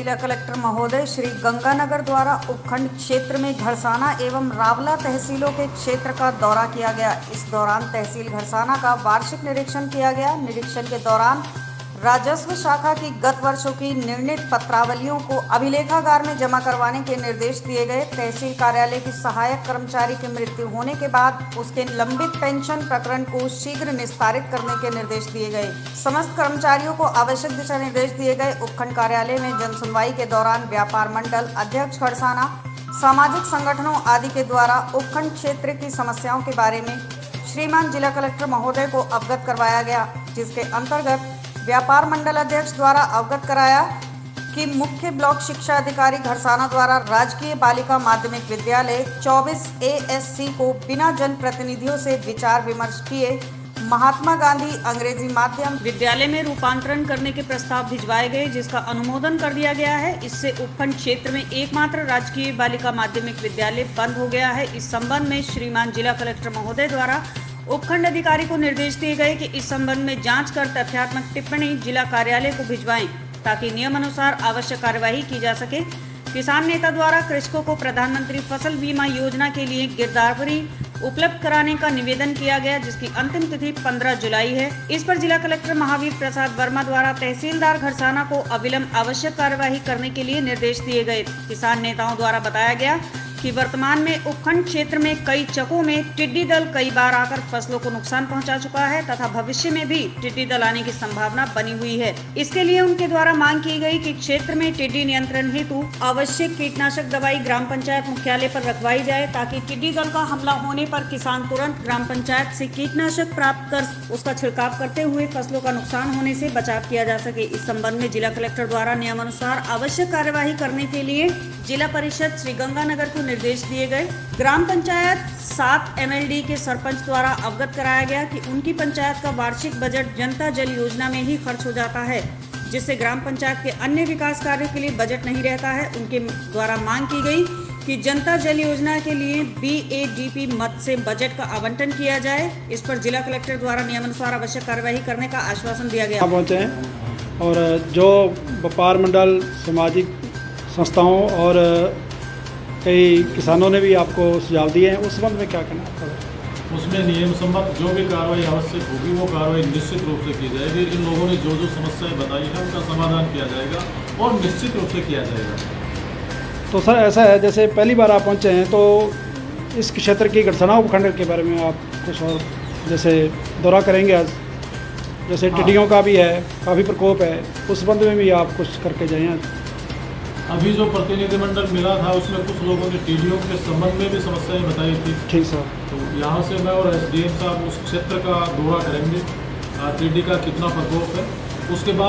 जिला कलेक्टर महोदय, श्री गंगानगर द्वारा उपखंड क्षेत्र में घरसाना एवं रावला तहसीलों के क्षेत्र का दौरा किया गया। इस दौरान तहसील घरसाना का वार्षिक निरीक्षण किया गया। निरीक्षण के दौरान राजस्व शाखा की गत वर्षों की निर्णित पत्रावलियों को अभिलेखागार में जमा करवाने के निर्देश दिए गए। तहसील कार्यालय की सहायक कर्मचारी की मृत्यु होने के बाद उसके लंबित पेंशन प्रकरण को शीघ्र निस्तारित करने के निर्देश दिए गए। समस्त कर्मचारियों को आवश्यक दिशा निर्देश दिए गए। उपखंड कार्यालय में जन सुनवाई के दौरान व्यापार मंडल अध्यक्ष खड़साना सामाजिक संगठनों आदि के द्वारा उपखंड क्षेत्र की समस्याओं के बारे में श्रीमान जिला कलेक्टर महोदय को अवगत करवाया गया, जिसके अंतर्गत व्यापार मंडल अध्यक्ष द्वारा अवगत कराया कि मुख्य ब्लॉक शिक्षा अधिकारी घरसाना द्वारा राजकीय बालिका माध्यमिक विद्यालय 24 एएससी को बिना जनप्रतिनिधियों से विचार विमर्श किए महात्मा गांधी अंग्रेज़ी माध्यम विद्यालय में रूपांतरण करने के प्रस्ताव भिजवाए गए, जिसका अनुमोदन कर दिया गया है। इससे उपखंड क्षेत्र में एकमात्र राजकीय बालिका माध्यमिक विद्यालय बंद हो गया है। इस संबंध में श्रीमान जिला कलेक्टर महोदय द्वारा उपखंड अधिकारी को निर्देश दिए गए कि इस संबंध में जाँच कर तथ्यात्मक टिप्पणी जिला कार्यालय को भिजवाएँ, ताकि नियम अनुसार आवश्यक कार्यवाही की जा सके। किसान नेता द्वारा कृषकों को प्रधानमंत्री फ़सल बीमा योजना के लिए गिरदावरी उपलब्ध कराने का निवेदन किया गया, जिसकी अंतिम तिथि 15 जुलाई है। इस पर जिला कलेक्टर महावीर प्रसाद वर्मा द्वारा तहसीलदार घरसाना को अविलंब आवश्यक कार्यवाही करने के लिए निर्देश दिए गए। किसान नेताओं द्वारा बताया गया कि वर्तमान में उपखंड क्षेत्र में कई चकों में टिड्डी दल कई बार आकर फ़सलों को नुकसान पहुँचा चुका है तथा भविष्य में भी टिड्डी दल आने की संभावना बनी हुई है। इसके लिए उनके द्वारा मांग की गई कि क्षेत्र में टिड्डी नियंत्रण हेतु आवश्यक कीटनाशक दवाई ग्राम पंचायत मुख्यालय पर रखवाई जाए ताकि टिड्डी दल का हमला होने पर किसान तुरंत ग्राम पंचायत से कीटनाशक प्राप्त कर उसका छिड़काव करते हुए फ़सलों का नुकसान होने से बचाव किया जा सके। इस संबंध में जिला कलेक्टर द्वारा नियमानुसार आवश्यक कार्यवाही करने के लिए जिला परिषद श्री गंगानगर को निर्देश दिए गए। ग्राम पंचायत सात एमएलडी के सरपंच द्वारा अवगत कराया गया कि उनकी पंचायत का वार्षिक बजट जनता जल योजना में ही खर्च हो जाता है, जिससे ग्राम पंचायत के अन्य विकास कार्यों के लिए बजट नहीं रहता है। उनके द्वारा मांग की गई कि जनता जल योजना के लिए बी मत से बजट का आवंटन किया जाए। इस पर जिला कलेक्टर द्वारा नियमानुसार आवश्यक कार्यवाही करने का आश्वासन दिया गया। पहुँचे हैं और जो व्यापार मंडल, सामाजिक संस्थाओं और कई किसानों ने भी आपको सुझाव दिए हैं उस संबंध में क्या कहना है? उसमें नियम सम्मत जो भी कार्रवाई आवश्यक होगी वो कार्रवाई निश्चित रूप से की जाएगी। इन लोगों ने जो जो समस्याएँ बताई हैं उनका समाधान किया जाएगा और निश्चित रूप से किया जाएगा। तो सर ऐसा है जैसे पहली बार आप पहुँचे हैं तो इस क्षेत्र की घटना उपखंड के बारे में आप कुछ और जैसे दौरा करेंगे आज? जैसे हाँ। टिड्डियों का भी है काफ़ी प्रकोप है उस संबंध में भी आप कुछ करके जाएँ आज? अभी जो प्रतिनिधिमंडल मिला था उसमें कुछ लोगों ने टीडीओ के संबंध में भी समस्याएँ बताई थी। ठीक सर। तो यहाँ से मैं और एसडीएम साहब उस क्षेत्र का दौरा करेंगे। टीडी का कितना प्रकोप है। उसके बाद